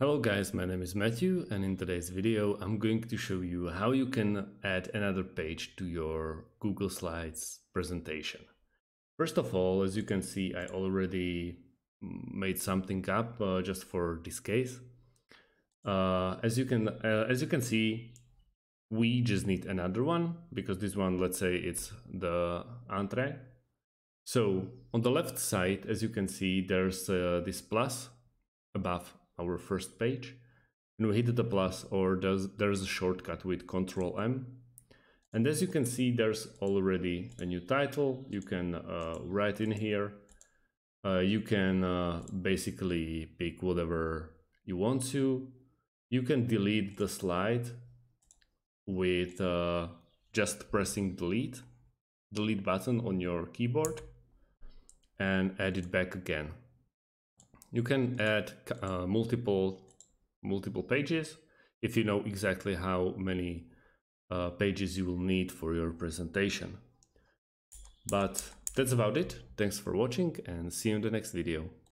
Hello guys, my name is Matthew and in today's video I'm going to show you how you can add another page to your Google Slides presentation. First of all, as you can see, I already made something up uh, just for this case. Uh, as you can uh, as you can see, we just need another one because this one, let's say it's the entree. So on the left side, as you can see, there's uh, this plus above our first page and we hit the plus or there's, there's a shortcut with Control M. And as you can see, there's already a new title. You can uh, write in here. Uh, you can uh, basically pick whatever you want to. You can delete the slide with uh, just pressing delete, delete button on your keyboard and add it back again. You can add uh, multiple multiple pages if you know exactly how many uh, pages you will need for your presentation. But that's about it. Thanks for watching and see you in the next video.